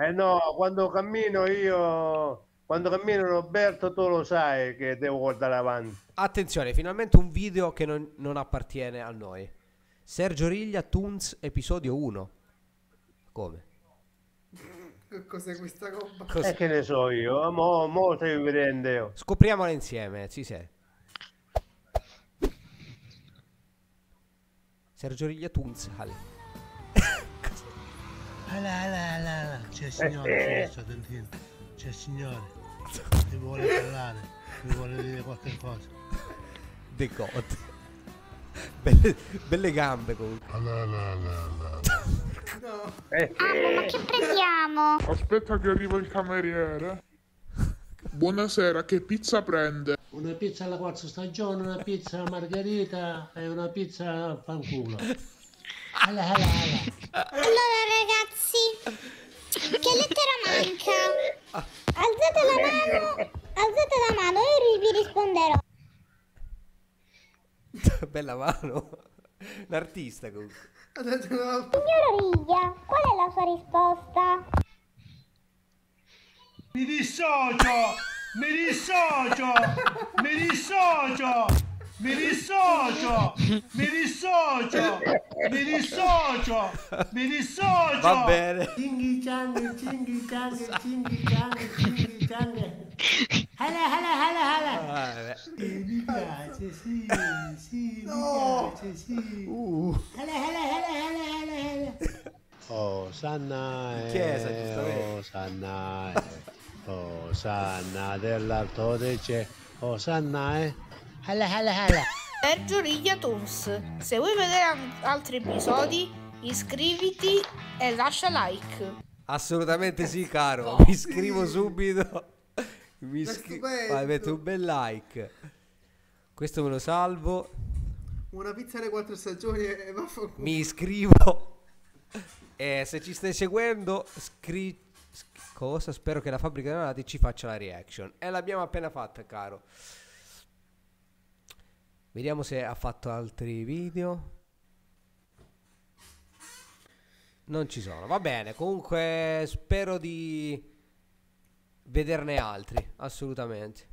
Eh no, quando cammino io, quando cammino Roberto, tu lo sai che devo guardare avanti. Attenzione, finalmente un video che non, non appartiene a noi. Sergio Riglia, Toons, episodio 1. Come? Che Cos'è questa roba? Così. E che ne so io, mo, mo stai vedendo io. Scopriamola insieme, ci sei. Sergio Riglia, Toons, Ale. Ala, ala. C'è il signore, sì, sto sentendo. C'è il signore. Mi vuole parlare, mi vuole dire qualche cosa. The God. Belle, belle gambe comunque. Ala, ala, ala. No. Eh, Amo, ma che prendiamo? Aspetta che arriva il cameriere. Buonasera, che pizza prende? Una pizza alla quarta stagione, una pizza margherita e una pizza al fanculo. Ala, ala, ala. Alzate la mano, alzate la mano e io vi risponderò. Bella mano. Un artista comunque. Signora Riglia, qual è la sua risposta? Mi dissocio! Mi dissocio! Mi dissocio! Mi dissocio! Mi dissocio! Mi dissocio! Mi dissocio! Va bene. Cinghi cianghi, cinghi cianghi, cinghi cianghi, cinghi cianghi. Hala, hala, hala, hala. Ah. Eh, mi piace, sì, sì, mi piace, sì. Uh, Hala, hala, hala, hala, hala, hala. Oh, Sanna, In chiesa, giustamente. oh, Sanna, oh, Sanna dell'Alto Dece, oh, Sanna, eh. Hala, hala, hala. Sergio Riglia Toons. Se vuoi vedere altri episodi, iscriviti e lascia like. assolutamente sì, caro. Mi iscrivo subito. Mi Ma iscri- stupendo. Vai, metto un bel like. Questo me lo salvo. Una pizza alle quattro stagioni e vaffanculo. Mi iscrivo. E se ci stai seguendo, scri... sc- Cosa? Spero che la fabbrica dei nati ci faccia la reaction. E l'abbiamo appena fatta, caro. Vediamo se ha fatto altri video. Non ci sono. Va bene. Comunque spero di vederne altri. Assolutamente.